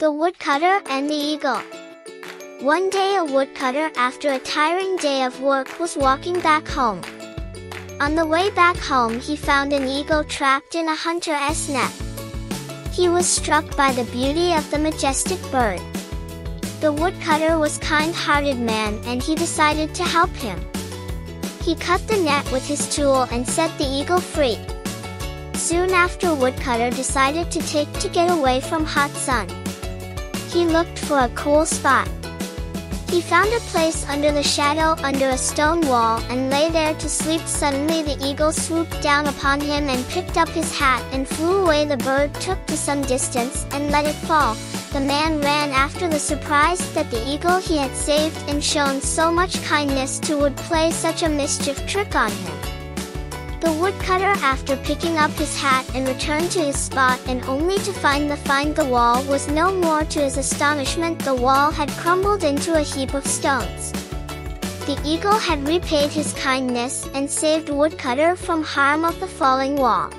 The Woodcutter and the Eagle One day a woodcutter after a tiring day of work was walking back home. On the way back home he found an eagle trapped in a hunter's net. He was struck by the beauty of the majestic bird. The woodcutter was kind-hearted man and he decided to help him. He cut the net with his tool and set the eagle free. Soon after Woodcutter decided to take to get away from hot sun. He looked for a cool spot. He found a place under the shadow under a stone wall and lay there to sleep. Suddenly the eagle swooped down upon him and picked up his hat and flew away. The bird took to some distance and let it fall. The man ran after the surprise that the eagle he had saved and shown so much kindness to would play such a mischief trick on him. The woodcutter after picking up his hat and returned to his spot and only to find the find the wall was no more to his astonishment the wall had crumbled into a heap of stones. The eagle had repaid his kindness and saved woodcutter from harm of the falling wall.